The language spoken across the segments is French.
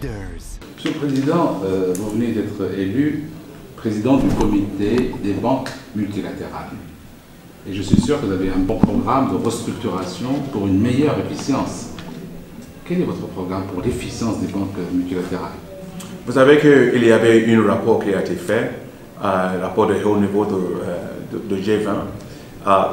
Leaders. Monsieur le Président, euh, vous venez d'être élu président du comité des banques multilatérales. Et je suis sûr que vous avez un bon programme de restructuration pour une meilleure efficience. Quel est votre programme pour l'efficience des banques multilatérales? Vous savez qu'il y avait un rapport qui a été fait, un rapport de haut niveau de, euh, de, de G20,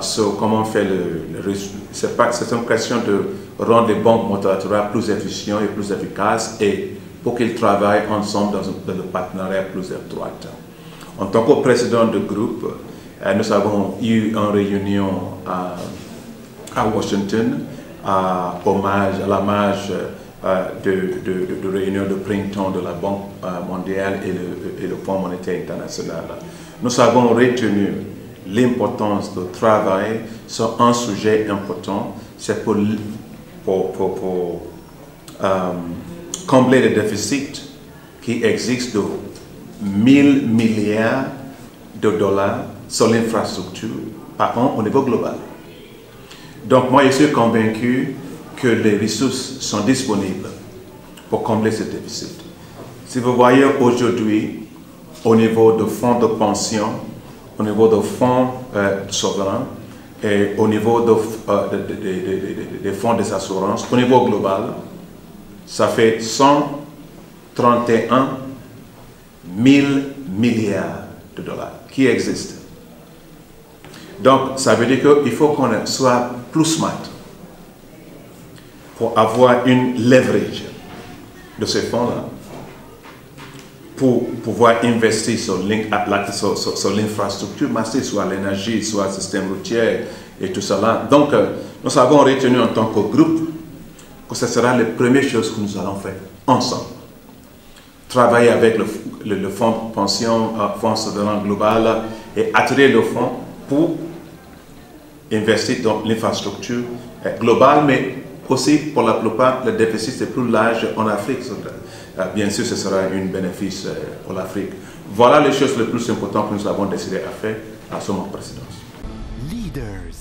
sur comment faire le, le c'est une question de rendre les banques multilatérales plus efficientes et plus efficaces et pour qu'ils travaillent ensemble dans, dans un partenariat plus étroit. En tant que président de groupe, euh, nous avons eu une réunion à, Washington, à hommage, à euh, de, réunion de printemps de la Banque euh, mondiale le, et le Fonds monétaire international. Nous avons retenu l'importance de travailler sur un sujet important, c'est pour, pour, pour, pour euh, combler le déficit qui existe de 1000 milliards de dollars sur l'infrastructure par an au niveau global. Donc moi, je suis convaincu que les ressources sont disponibles pour combler ce déficit. Si vous voyez aujourd'hui, au niveau de fonds de pension, au niveau de fonds euh, souverains et au niveau de, euh, de, de, des fonds des assurances, au niveau global, ça fait 131 000 milliards de dollars qui existent. Donc, ça veut dire qu'il faut qu'on soit plus smart pour avoir une leverage de ces fonds-là pour pouvoir investir sur l'infrastructure massive, soit l'énergie, soit le système routier et tout cela. Donc, euh, nous avons retenu en tant que groupe que ce sera les premières choses que nous allons faire ensemble. Travailler avec le fonds pension, euh, fonds souverain global et attirer le fonds pour investir dans l'infrastructure euh, globale, mais aussi pour la plupart, le déficit est plus large en Afrique. Bien sûr, ce sera un bénéfice pour l'Afrique. Voilà les choses les plus importantes que nous avons décidé à faire à ce moment. Leaders.